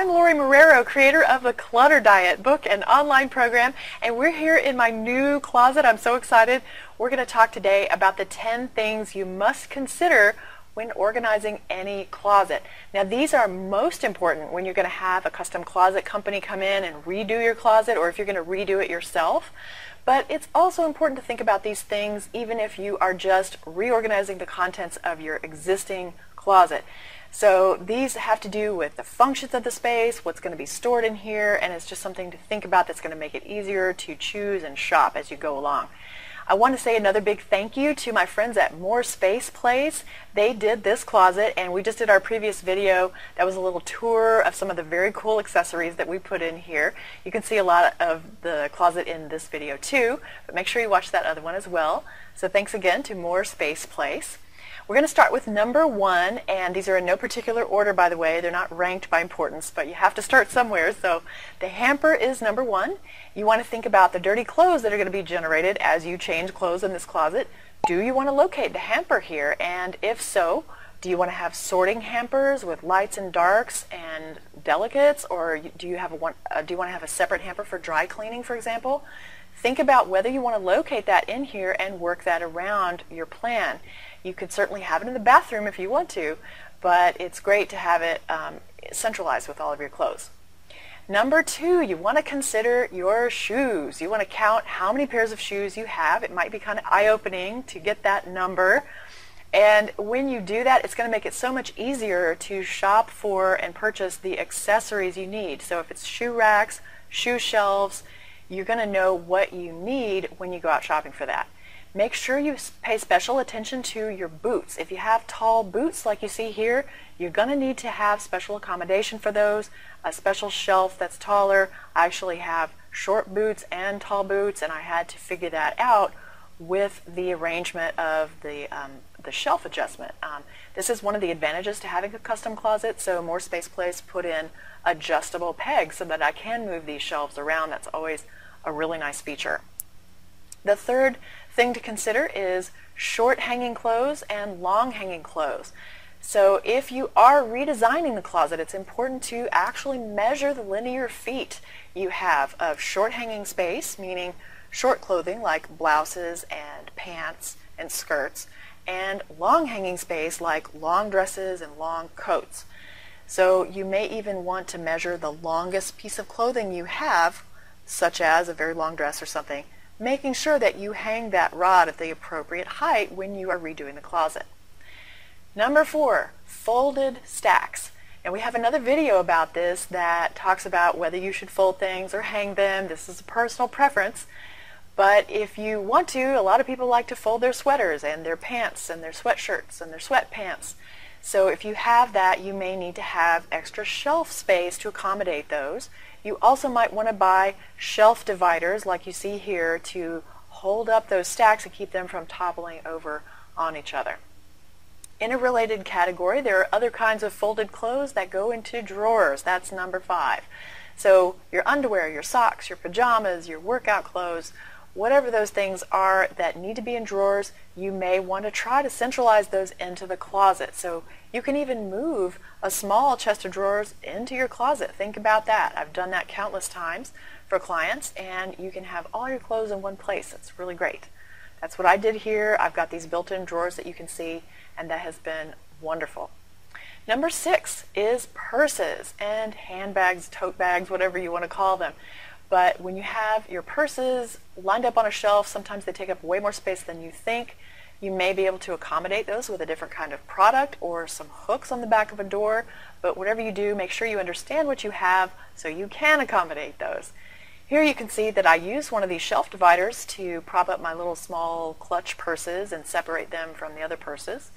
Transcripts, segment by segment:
I'm Lorie Marrero, creator of the Clutter Diet book and online program, and we're here in my new closet. I'm so excited. We're going to talk today about the 10 things you must consider when organizing any closet. Now these are most important when you're going to have a custom closet company come in and redo your closet or if you're going to redo it yourself. But it's also important to think about these things even if you are just reorganizing the contents of your existing closet. So these have to do with the functions of the space, what's going to be stored in here, and it's just something to think about that's going to make it easier to choose and shop as you go along. I want to say another big thank you to my friends at More Space Place. They did this closet and we just did our previous video that was a little tour of some of the very cool accessories that we put in here. You can see a lot of the closet in this video too, but make sure you watch that other one as well. So thanks again to More Space Place. We're going to start with number one, and these are in no particular order, by the way. They're not ranked by importance, but you have to start somewhere. So the hamper is number one. You want to think about the dirty clothes that are going to be generated as you change clothes in this closet. Do you want to locate the hamper here? And if so, do you want to have sorting hampers with lights and darks and delicates, or do you have a one, uh, do you want to have a separate hamper for dry cleaning, for example? Think about whether you want to locate that in here and work that around your plan. You could certainly have it in the bathroom if you want to, but it's great to have it um, centralized with all of your clothes. Number two, you want to consider your shoes. You want to count how many pairs of shoes you have. It might be kind of eye-opening to get that number. And when you do that, it's going to make it so much easier to shop for and purchase the accessories you need. So if it's shoe racks, shoe shelves, you're going to know what you need when you go out shopping for that. Make sure you pay special attention to your boots. If you have tall boots like you see here, you're going to need to have special accommodation for those, a special shelf that's taller. I actually have short boots and tall boots, and I had to figure that out with the arrangement of the, um, the shelf adjustment. Um, this is one of the advantages to having a custom closet, so More Space Place put in adjustable pegs so that I can move these shelves around. That's always a really nice feature. The third thing to consider is short hanging clothes and long hanging clothes. So if you are redesigning the closet, it's important to actually measure the linear feet you have of short hanging space, meaning short clothing like blouses and pants and skirts, and long hanging space like long dresses and long coats. So you may even want to measure the longest piece of clothing you have, such as a very long dress or something, making sure that you hang that rod at the appropriate height when you are redoing the closet. Number four, folded stacks. And we have another video about this that talks about whether you should fold things or hang them. This is a personal preference. But if you want to, a lot of people like to fold their sweaters and their pants and their sweatshirts and their sweatpants. So if you have that, you may need to have extra shelf space to accommodate those. You also might want to buy shelf dividers like you see here to hold up those stacks and keep them from toppling over on each other. In a related category, there are other kinds of folded clothes that go into drawers. That's number five. So your underwear, your socks, your pajamas, your workout clothes, whatever those things are that need to be in drawers, you may want to try to centralize those into the closet. So you can even move a small chest of drawers into your closet. Think about that. I've done that countless times for clients and you can have all your clothes in one place. It's really great. That's what I did here. I've got these built-in drawers that you can see and that has been wonderful. Number six is purses and handbags, tote bags, whatever you want to call them. But when you have your purses lined up on a shelf, sometimes they take up way more space than you think. You may be able to accommodate those with a different kind of product or some hooks on the back of a door, but whatever you do, make sure you understand what you have so you can accommodate those. Here you can see that I use one of these shelf dividers to prop up my little small clutch purses and separate them from the other purses.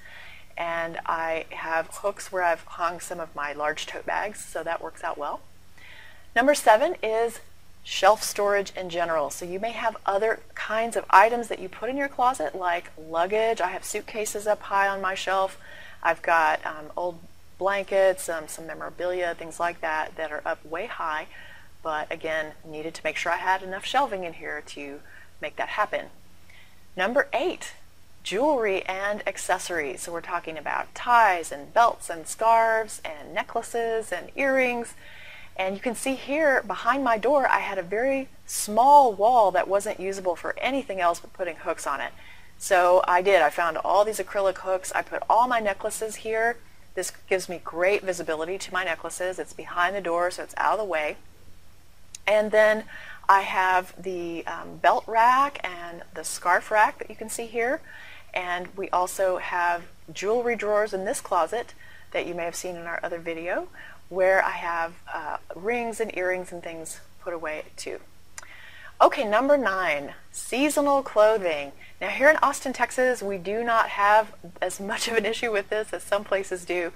And I have hooks where I've hung some of my large tote bags, so that works out well. Number seven is shelf storage in general. So you may have other kinds of items that you put in your closet like luggage. I have suitcases up high on my shelf. I've got um, old blankets, um, some memorabilia, things like that that are up way high. But again, needed to make sure I had enough shelving in here to make that happen. Number eight, jewelry and accessories. So we're talking about ties and belts and scarves and necklaces and earrings And you can see here behind my door I had a very small wall that wasn't usable for anything else but putting hooks on it. So I did. I found all these acrylic hooks. I put all my necklaces here. This gives me great visibility to my necklaces. It's behind the door so it's out of the way. And then I have the um, belt rack and the scarf rack that you can see here. And we also have jewelry drawers in this closet that you may have seen in our other video where I have uh, rings and earrings and things put away too. Okay, number nine, seasonal clothing. Now here in Austin, Texas, we do not have as much of an issue with this as some places do,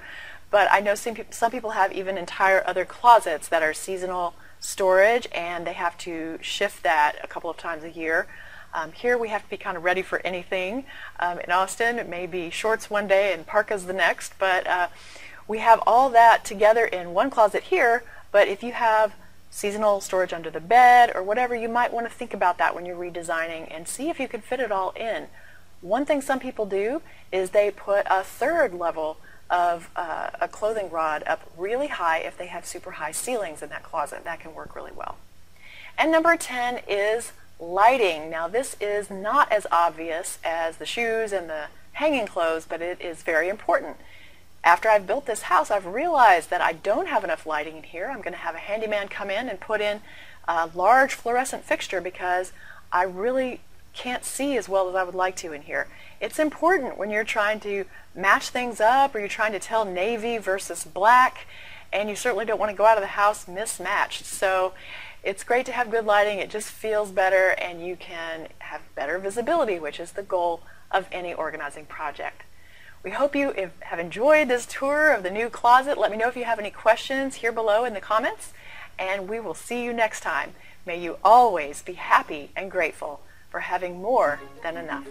but I know some, some people have even entire other closets that are seasonal storage and they have to shift that a couple of times a year. Um, here we have to be kind of ready for anything. Um, in Austin, it may be shorts one day and parkas the next, but uh, we have all that together in one closet here, but if you have seasonal storage under the bed or whatever, you might want to think about that when you're redesigning and see if you can fit it all in. One thing some people do is they put a third level of uh, a clothing rod up really high if they have super high ceilings in that closet. That can work really well. And number 10 is lighting. Now this is not as obvious as the shoes and the hanging clothes, but it is very important. After I've built this house, I've realized that I don't have enough lighting in here. I'm going to have a handyman come in and put in a large fluorescent fixture because I really can't see as well as I would like to in here. It's important when you're trying to match things up or you're trying to tell navy versus black and you certainly don't want to go out of the house mismatched. So it's great to have good lighting. It just feels better and you can have better visibility, which is the goal of any organizing project. We hope you have enjoyed this tour of the new closet. Let me know if you have any questions here below in the comments, and we will see you next time. May you always be happy and grateful for having more than enough.